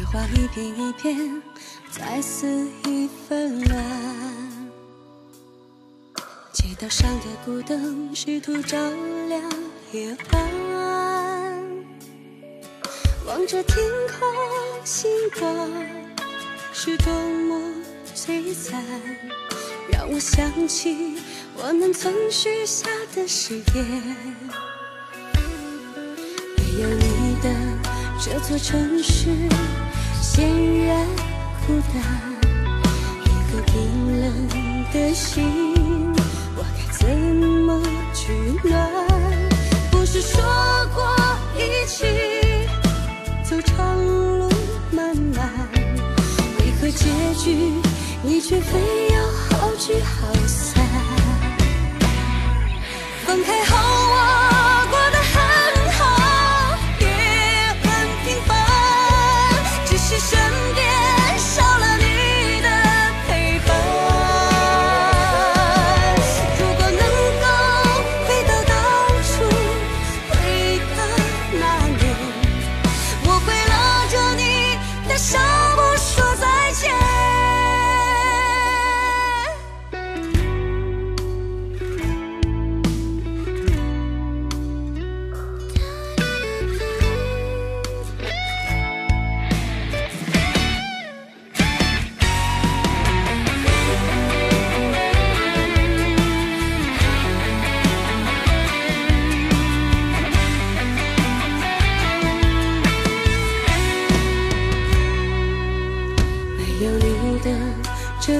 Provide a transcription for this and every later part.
雪花一片一片，再肆意纷乱。街道上的孤灯，试图照亮夜晚。望着天空，星光是多么璀璨，让我想起我们曾许下的誓言。没有你的这座城市，显然孤单。一颗冰冷的心。我该怎么取暖？不是说过一起走长路漫漫，为何结局你却非要好聚好散？分开后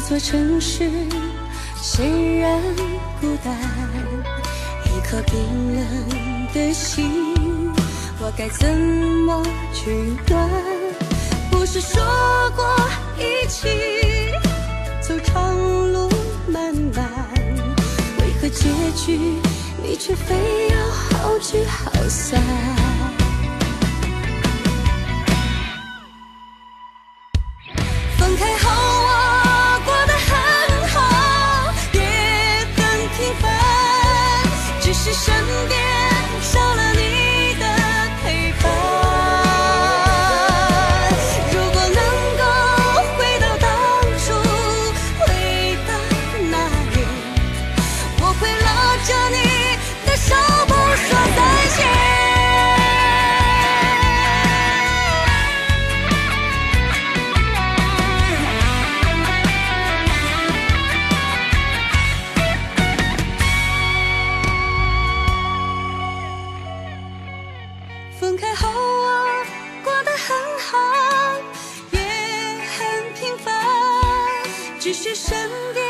这座城市显然孤单，一颗冰冷的心，我该怎么取暖？不是说过一起走长路漫漫，为何结局你却非要好聚好散？开后，啊过得很好，也很平凡，只是身边。